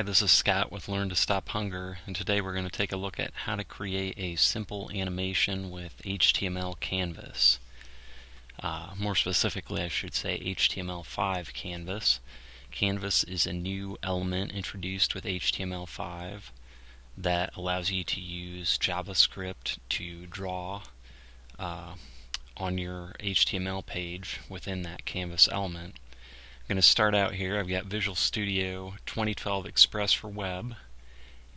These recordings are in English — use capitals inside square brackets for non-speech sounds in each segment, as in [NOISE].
Hi, this is Scott with Learn to Stop Hunger, and today we're going to take a look at how to create a simple animation with HTML Canvas. Uh, more specifically, I should say HTML5 Canvas. Canvas is a new element introduced with HTML5 that allows you to use JavaScript to draw uh, on your HTML page within that Canvas element going to start out here. I've got Visual Studio 2012 Express for Web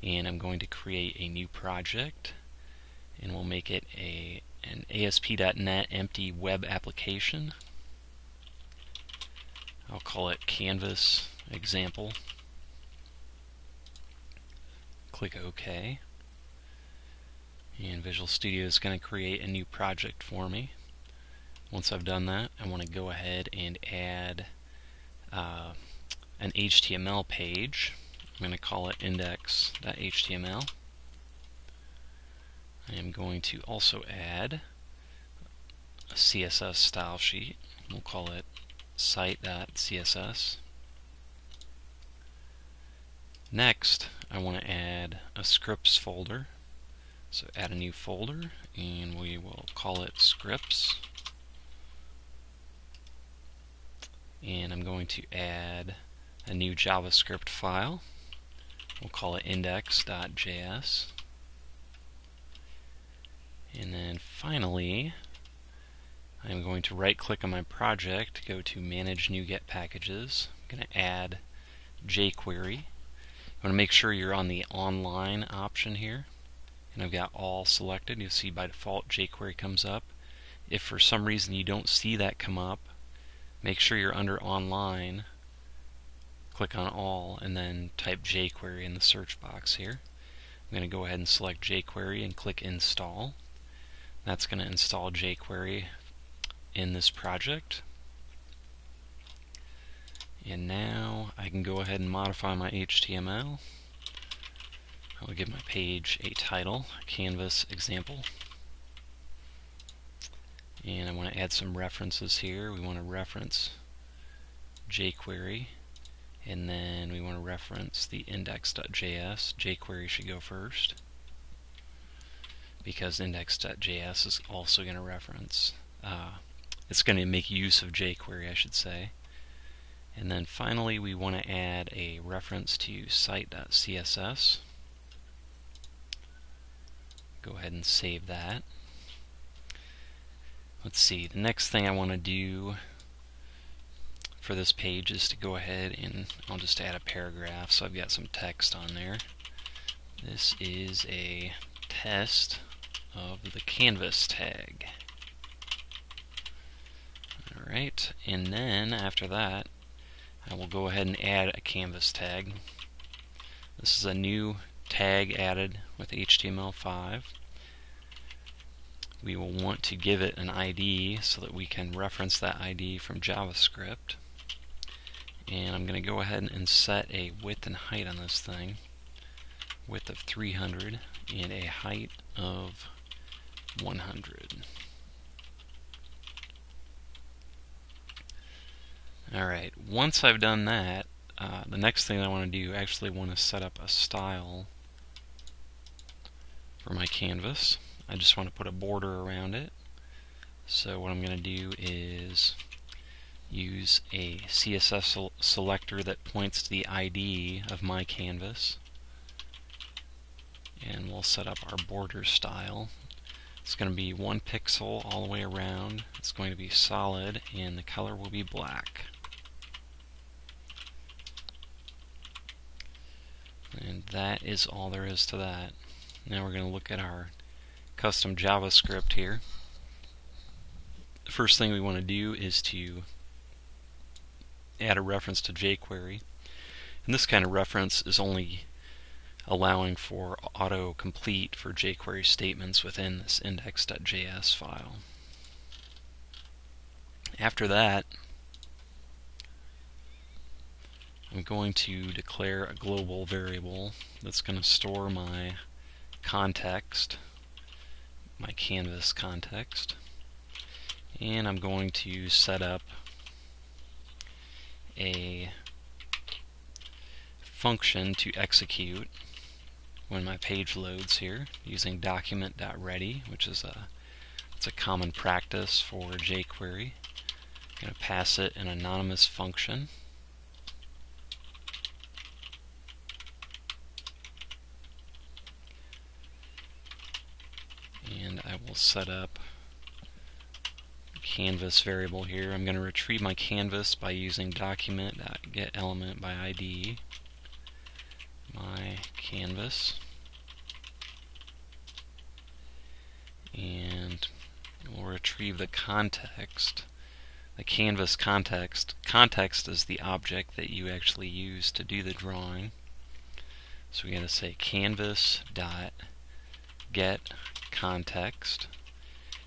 and I'm going to create a new project and we'll make it a an ASP.NET empty web application. I'll call it Canvas Example. Click OK. And Visual Studio is going to create a new project for me. Once I've done that, I want to go ahead and add uh, an HTML page. I'm going to call it index.html. I am going to also add a CSS style sheet. We'll call it site.css. Next, I want to add a scripts folder. So add a new folder, and we will call it scripts. And I'm going to add a new JavaScript file. We'll call it index.js. And then finally, I'm going to right click on my project, go to Manage NuGet Packages. I'm going to add jQuery. I want to make sure you're on the online option here. And I've got all selected. You'll see by default jQuery comes up. If for some reason you don't see that come up, make sure you're under online. Click on all and then type jQuery in the search box here. I'm going to go ahead and select jQuery and click install. That's going to install jQuery in this project. And now I can go ahead and modify my HTML I'll give my page a title canvas example and I want to add some references here. We want to reference jQuery and then we want to reference the index.js. jQuery should go first because index.js is also going to reference uh, it's going to make use of jQuery I should say and then finally we want to add a reference to site.css go ahead and save that let's see, the next thing I want to do for this page is to go ahead and I'll just add a paragraph so I've got some text on there. This is a test of the canvas tag. Alright, and then after that I will go ahead and add a canvas tag. This is a new tag added with HTML5 we will want to give it an ID so that we can reference that ID from JavaScript. And I'm going to go ahead and set a width and height on this thing. Width of 300 and a height of 100. Alright, once I've done that, uh, the next thing I want to do, I actually want to set up a style for my canvas. I just want to put a border around it. So what I'm going to do is use a CSS selector that points to the ID of my canvas. And we'll set up our border style. It's going to be one pixel all the way around. It's going to be solid and the color will be black. And that is all there is to that. Now we're going to look at our custom JavaScript here. The first thing we want to do is to add a reference to jQuery. And this kind of reference is only allowing for autocomplete for jQuery statements within this index.js file. After that, I'm going to declare a global variable that's going to store my context my canvas context and I'm going to set up a function to execute when my page loads here using document.ready, which is a it's a common practice for jQuery. I'm going to pass it an anonymous function. And I will set up canvas variable here. I'm going to retrieve my canvas by using document.getElement by ID my canvas. And we'll retrieve the context the canvas context. Context is the object that you actually use to do the drawing. So we're going to say canvas dot get context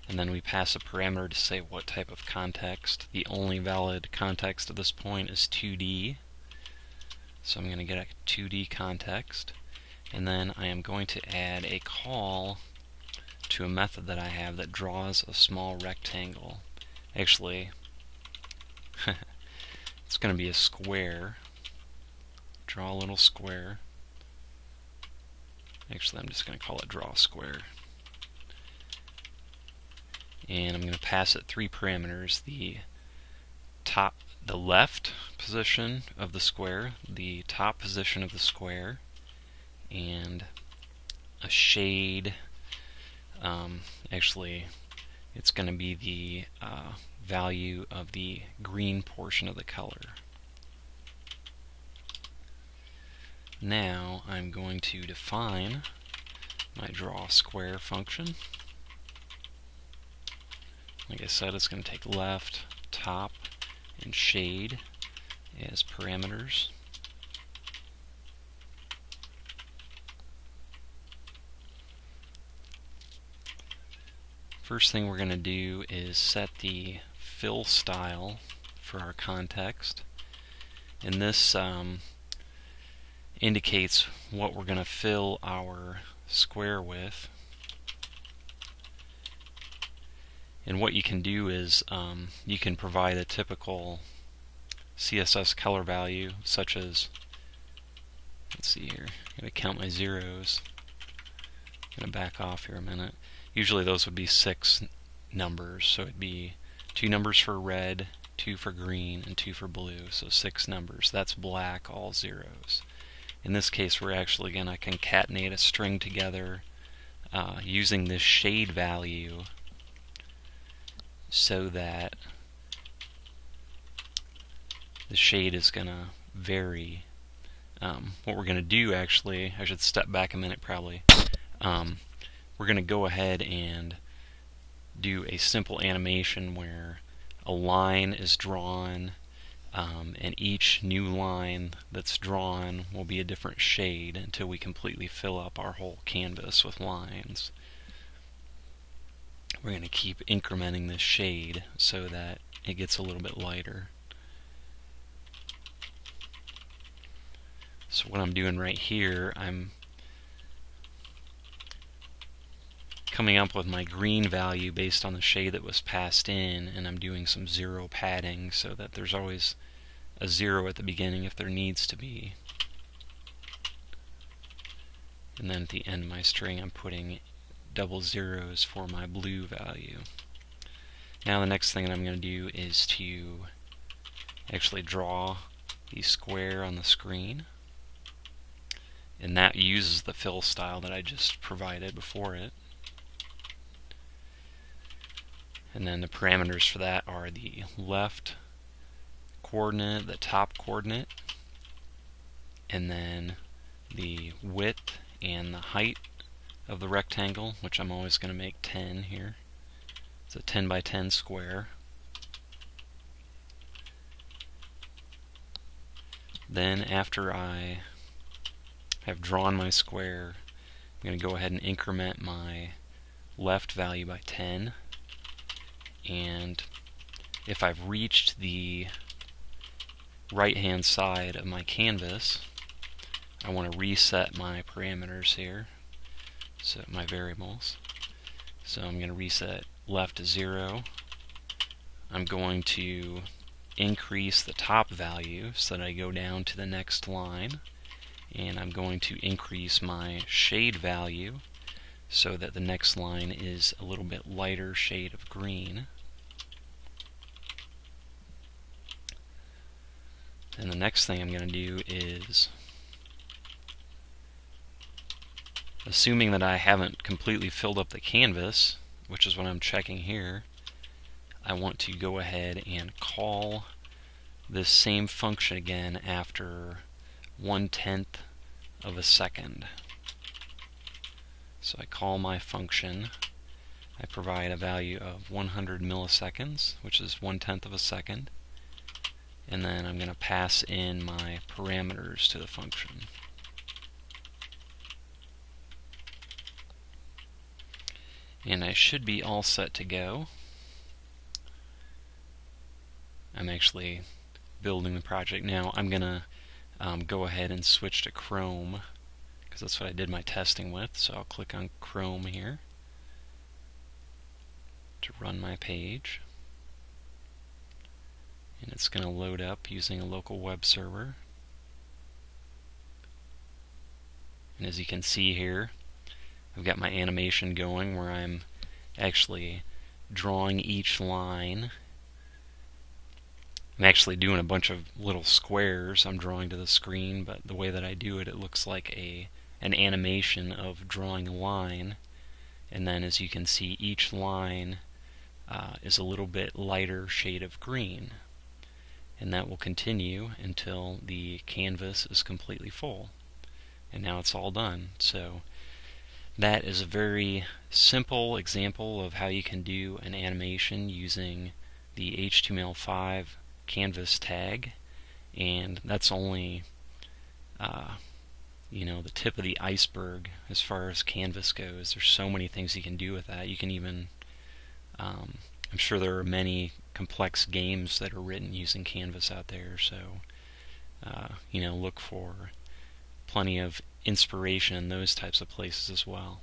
and then we pass a parameter to say what type of context. The only valid context at this point is 2D. So I'm going to get a 2D context. And then I am going to add a call to a method that I have that draws a small rectangle. Actually, [LAUGHS] it's going to be a square. Draw a little square. Actually, I'm just going to call it draw square and I'm going to pass it three parameters. The top the left position of the square the top position of the square and a shade. Um, actually it's going to be the uh, value of the green portion of the color. Now I'm going to define my draw square function like I said, it's going to take left, top, and shade as parameters. First thing we're going to do is set the fill style for our context. And this um, indicates what we're going to fill our square with. And what you can do is um, you can provide a typical CSS color value, such as, let's see here, I'm going to count my zeros. I'm going to back off here a minute. Usually those would be six numbers, so it'd be two numbers for red, two for green, and two for blue, so six numbers. That's black, all zeros. In this case, we're actually going to concatenate a string together uh, using this shade value so that the shade is going to vary. Um, what we're going to do actually, I should step back a minute probably, um, we're going to go ahead and do a simple animation where a line is drawn um, and each new line that's drawn will be a different shade until we completely fill up our whole canvas with lines we're going to keep incrementing this shade so that it gets a little bit lighter. So what I'm doing right here, I'm coming up with my green value based on the shade that was passed in and I'm doing some zero padding so that there's always a zero at the beginning if there needs to be. And then at the end of my string I'm putting double zeros for my blue value. Now the next thing that I'm going to do is to actually draw the square on the screen and that uses the fill style that I just provided before it. And then the parameters for that are the left coordinate, the top coordinate, and then the width and the height of the rectangle, which I'm always going to make 10 here. It's a 10 by 10 square. Then after I have drawn my square, I'm going to go ahead and increment my left value by 10. And if I've reached the right hand side of my canvas, I want to reset my parameters here set my variables. So I'm going to reset left to 0. I'm going to increase the top value so that I go down to the next line. and I'm going to increase my shade value so that the next line is a little bit lighter shade of green. And the next thing I'm going to do is, assuming that I haven't completely filled up the canvas, which is what I'm checking here, I want to go ahead and call this same function again after one tenth of a second. So I call my function, I provide a value of 100 milliseconds, which is one tenth of a second, and then I'm going to pass in my parameters to the function. And I should be all set to go. I'm actually building the project now. I'm going to um, go ahead and switch to Chrome because that's what I did my testing with. So I'll click on Chrome here to run my page and it's going to load up using a local web server. And as you can see here, I've got my animation going where I'm actually drawing each line. I'm actually doing a bunch of little squares I'm drawing to the screen, but the way that I do it, it looks like a an animation of drawing a line. And then as you can see, each line uh, is a little bit lighter shade of green and that will continue until the canvas is completely full. And now it's all done. So that is a very simple example of how you can do an animation using the HTML5 canvas tag and that's only uh, you know the tip of the iceberg as far as canvas goes. There's so many things you can do with that. You can even um, I'm sure there are many complex games that are written using Canvas out there, so uh, you know, look for plenty of inspiration in those types of places as well.